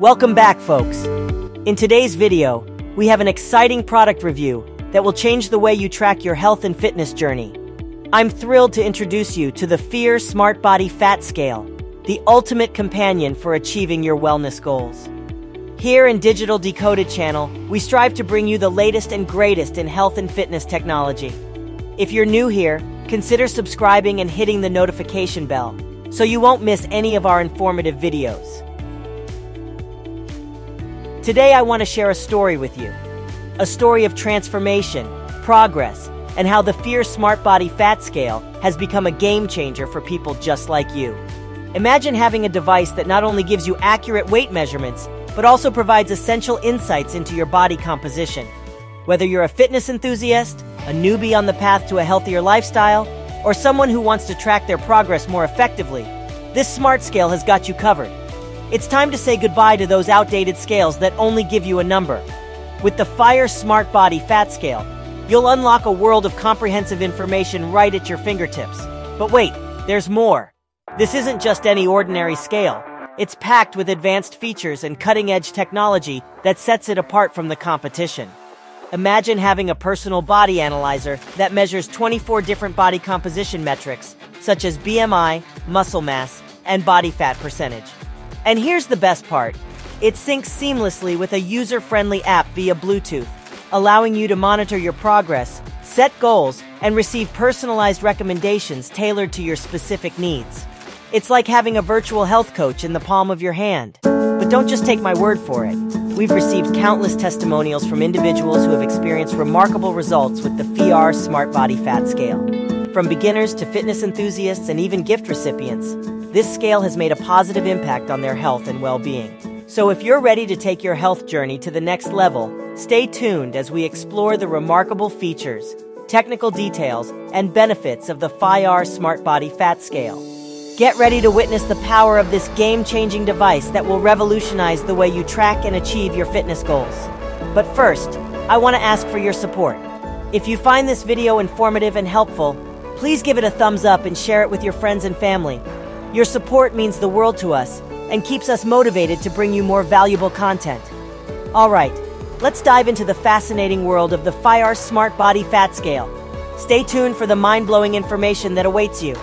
Welcome back, folks. In today's video, we have an exciting product review that will change the way you track your health and fitness journey. I'm thrilled to introduce you to the FIAR Smart Body Fat Scale, the ultimate companion for achieving your wellness goals. Here in Digital Decoded Channel, we strive to bring you the latest and greatest in health and fitness technology. If you're new here, consider subscribing and hitting the notification bell so you won't miss any of our informative videos. Today, I want to share a story with you a story of transformation, progress, and how the FIAR Smart Body Fat Scale has become a game changer for people just like you. Imagine having a device that not only gives you accurate weight measurements, but also provides essential insights into your body composition. Whether you're a fitness enthusiast, a newbie on the path to a healthier lifestyle, or someone who wants to track their progress more effectively, this smart scale has got you covered. It's time to say goodbye to those outdated scales that only give you a number. With the FIAR Smart Body Fat Scale, you'll unlock a world of comprehensive information right at your fingertips. But wait, there's more. This isn't just any ordinary scale. It's packed with advanced features and cutting-edge technology that sets it apart from the competition. Imagine having a personal body analyzer that measures 24 different body composition metrics, such as BMI, muscle mass, and body fat percentage. And here's the best part. It syncs seamlessly with a user-friendly app via Bluetooth, allowing you to monitor your progress, set goals, and receive personalized recommendations tailored to your specific needs. It's like having a virtual health coach in the palm of your hand. But don't just take my word for it. We've received countless testimonials from individuals who have experienced remarkable results with the FIAR Smart Body Fat Scale. From beginners to fitness enthusiasts and even gift recipients, this scale has made a positive impact on their health and well being. So, if you're ready to take your health journey to the next level, stay tuned as we explore the remarkable features, technical details, and benefits of the FIAR Smart Body Fat Scale. Get ready to witness the power of this game changing device that will revolutionize the way you track and achieve your fitness goals. But first, I want to ask for your support. If you find this video informative and helpful, please give it a thumbs up and share it with your friends and family. Your support means the world to us and keeps us motivated to bring you more valuable content. All right, let's dive into the fascinating world of the FIAR Smart Body Fat Scale. Stay tuned for the mind blowing information that awaits you.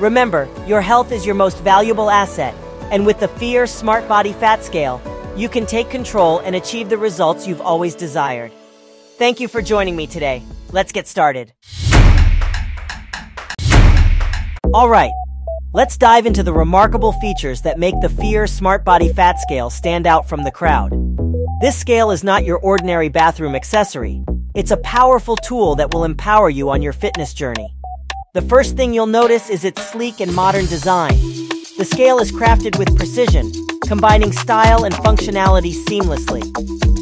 Remember, your health is your most valuable asset, and with the FIAR Smart Body Fat Scale, you can take control and achieve the results you've always desired. Thank you for joining me today. Let's get started. All right, Let's dive into the remarkable features that make the FIAR Smart Body Fat Scale stand out from the crowd. This scale is not your ordinary bathroom accessory. It's a powerful tool that will empower you on your fitness journey. The first thing you'll notice is its sleek and modern design. The scale is crafted with precision, combining style and functionality seamlessly.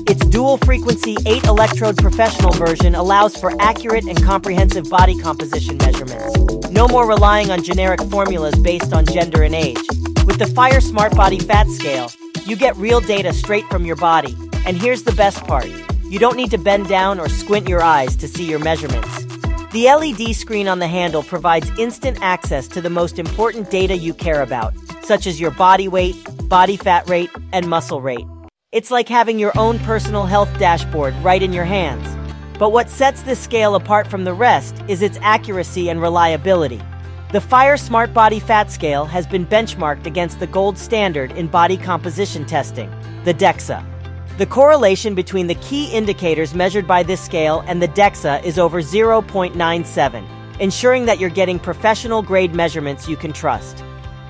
Its dual frequency 8 electrode professional version allows for accurate and comprehensive body composition measurements. No more relying on generic formulas based on gender and age. With the FIAR Smart Body Fat Scale, you get real data straight from your body. And here's the best part you don't need to bend down or squint your eyes to see your measurements. The LED screen on the handle provides instant access to the most important data you care about, such as your body weight, body fat rate, and muscle rate. It's like having your own personal health dashboard right in your hands. But what sets this scale apart from the rest is its accuracy and reliability. The FIAR Smart Body Fat Scale has been benchmarked against the gold standard in body composition testing, the DEXA. The correlation between the key indicators measured by this scale and the DEXA is over 0.97, ensuring that you're getting professional grade measurements you can trust.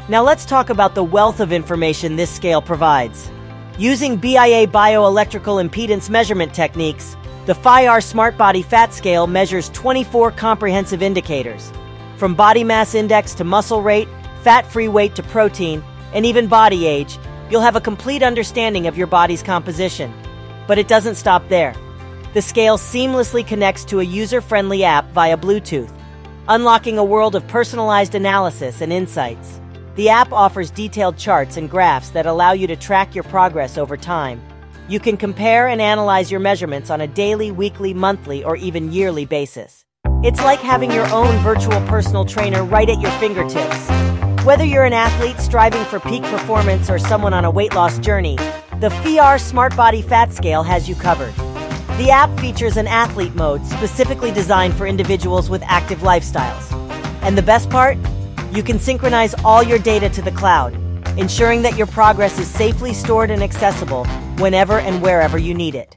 Now let's talk about the wealth of information this scale provides. Using BIA bioelectrical impedance measurement techniques, the FIAR Smart Body Fat Scale measures 24 comprehensive indicators. From body mass index to muscle rate, fat free weight to protein, and even body age, you'll have a complete understanding of your body's composition. But it doesn't stop there. The scale seamlessly connects to a user friendly app via Bluetooth, unlocking a world of personalized analysis and insights. The app offers detailed charts and graphs that allow you to track your progress over time. You can compare and analyze your measurements on a daily, weekly, monthly, or even yearly basis. It's like having your own virtual personal trainer right at your fingertips. Whether you're an athlete striving for peak performance or someone on a weight loss journey, the FIAR Smart Body Fat Scale has you covered. The app features an athlete mode specifically designed for individuals with active lifestyles. And the best part? You can synchronize all your data to the cloud, ensuring that your progress is safely stored and accessible whenever and wherever you need it.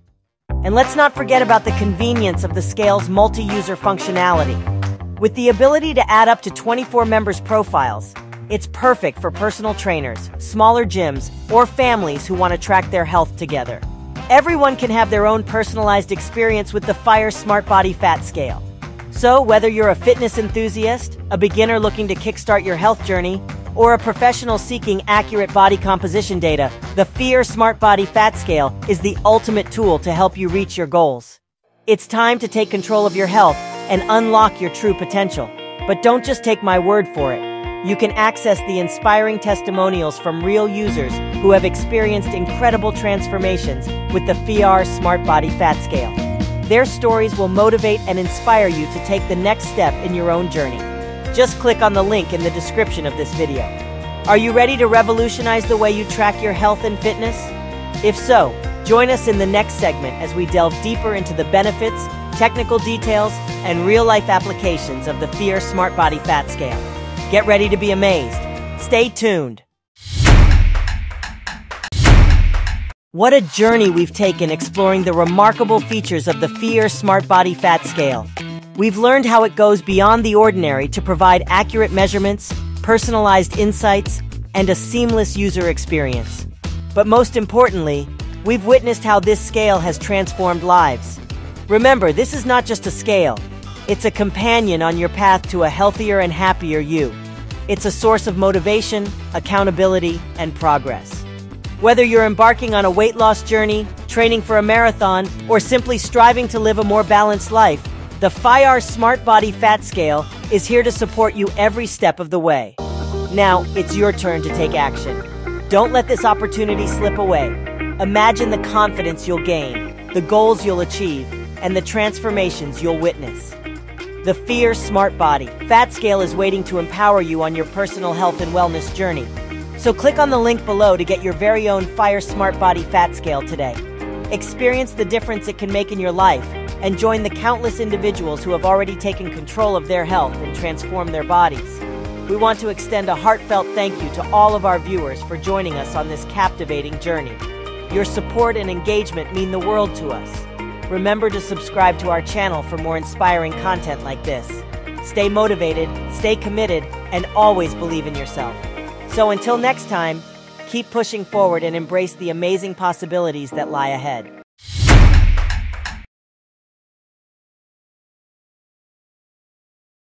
And let's not forget about the convenience of the scale's multi-user functionality. With the ability to add up to 24 members' profiles, it's perfect for personal trainers, smaller gyms, or families who want to track their health together. Everyone can have their own personalized experience with the FIAR Smart Body Fat Scale. So, whether you're a fitness enthusiast, a beginner looking to kickstart your health journey, or a professional seeking accurate body composition data, the FIAR Smart Body Fat Scale is the ultimate tool to help you reach your goals. It's time to take control of your health and unlock your true potential. But don't just take my word for it. You can access the inspiring testimonials from real users who have experienced incredible transformations with the FIAR Smart Body Fat Scale. Their stories will motivate and inspire you to take the next step in your own journey. Just click on the link in the description of this video. Are you ready to revolutionize the way you track your health and fitness? If so, join us in the next segment as we delve deeper into the benefits, technical details, and real-life applications of the FIAR Smart Body Fat Scale. Get ready to be amazed. Stay tuned. What a journey we've taken exploring the remarkable features of the FIAR Smart Body Fat Scale. We've learned how it goes beyond the ordinary to provide accurate measurements, personalized insights, and a seamless user experience. But most importantly, we've witnessed how this scale has transformed lives. Remember, this is not just a scale, it's a companion on your path to a healthier and happier you. It's a source of motivation, accountability, and progress. Whether you're embarking on a weight loss journey, training for a marathon, or simply striving to live a more balanced life, the FIAR Smart Body Fat Scale is here to support you every step of the way. Now, it's your turn to take action. Don't let this opportunity slip away. Imagine the confidence you'll gain, the goals you'll achieve, and the transformations you'll witness. The FIAR Smart Body Fat Scale is waiting to empower you on your personal health and wellness journey. So click on the link below to get your very own FIAR Smart Body Fat Scale today. Experience the difference it can make in your life and join the countless individuals who have already taken control of their health and transformed their bodies. We want to extend a heartfelt thank you to all of our viewers for joining us on this captivating journey. Your support and engagement mean the world to us. Remember to subscribe to our channel for more inspiring content like this. Stay motivated, stay committed, and always believe in yourself. So until next time, keep pushing forward and embrace the amazing possibilities that lie ahead.